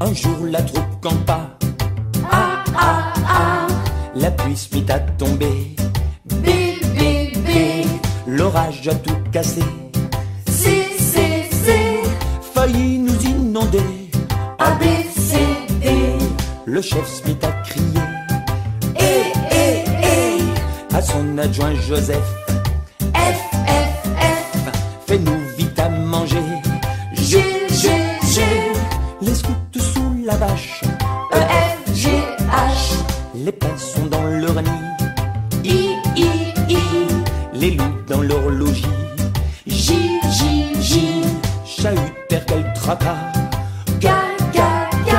Un jour la troupe campa. Ah ah ah. La pluie se mit à tomber. B, B, B, L'orage a tout cassé. C, C, C, Failli nous inonder. A, B, C, D, Le chef se mit à crier. E, E, E, À son adjoint Joseph. F, F, F, Fais-nous vite à manger. G, G, G, Les scouts E, F, G, H, Les pains sont dans leur nid. I, I, I, Les loups dans leur logis. J, J, J, Chahut, percale, tracas. K, K, K,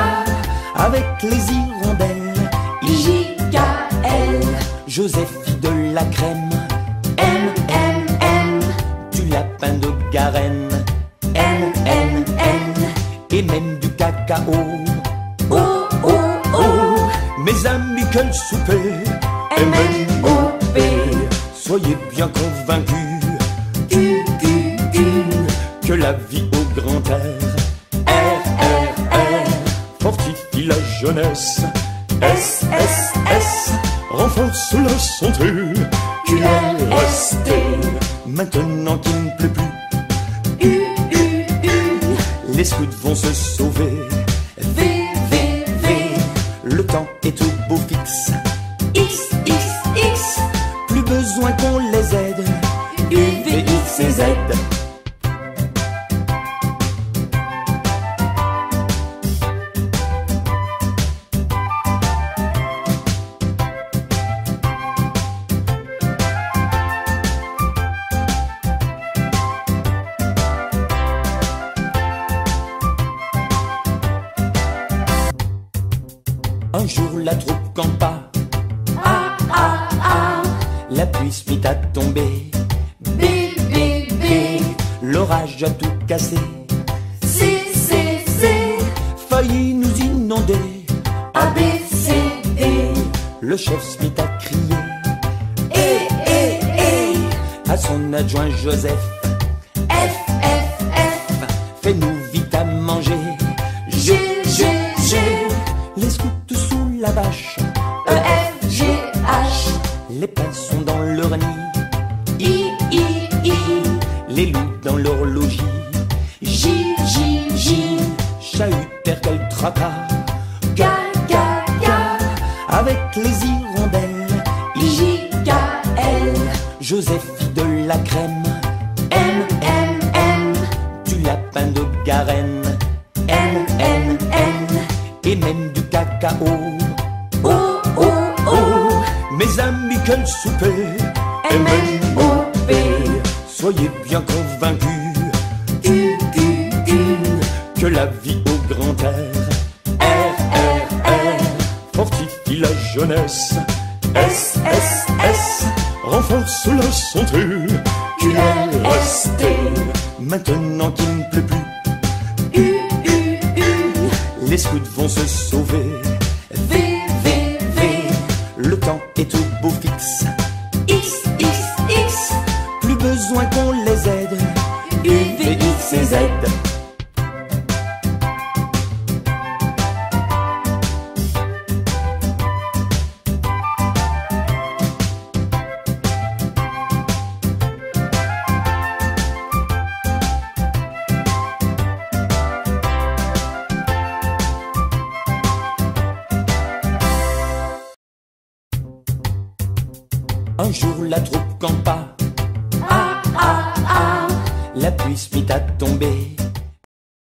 Avec les hirondelles. J, K, L, Joseph de la crème. M, M, M, Du lapin de Garenne. Mes amis, quel souper. Soyez bien convaincus Q, Q, Q, que la vie au grand air. R, R, R, fortifie la jeunesse. S, S, S, renforce la santé. Q, R, S, T, Maintenant qu'il ne pleut plus, U, U, U, les scouts vont se X, X, X, plus besoin qu'on les aide. U, V, X, et Z. Un jour la troupe campa, A, A, A, la pluie se mit à tomber. B, B, B, L'orage a tout cassé, C, C, C, failli nous inonder. A, B, C, D, Le chef se mit à crier E, E, E, à son adjoint Joseph. F, F, F, Fais-nous vite à manger. G, G, G, Les scouts sous la bâche, Les loups dans leur logis. J, J, J, Chahut, percale, tracas. K, K, K, Avec les hirondelles. J, K, L, Joseph de la crème. M, M, M, Du lapin de Garenne. N, N, N, Et même du cacao. O, O, O, Mes amis, quel souper. M, N, O, P, Soyez bien convaincus. Que la vie au grand air. R, R, R, fortifie la jeunesse. S, S, S, renforce la santé. Q, R, S, T, Maintenant qu'il ne pleut plus, U, U, U, les scouts vont se sauver. V, V, V, Le temps est au Un jour la troupe campa, A, A, A, la pluie se mit à tomber.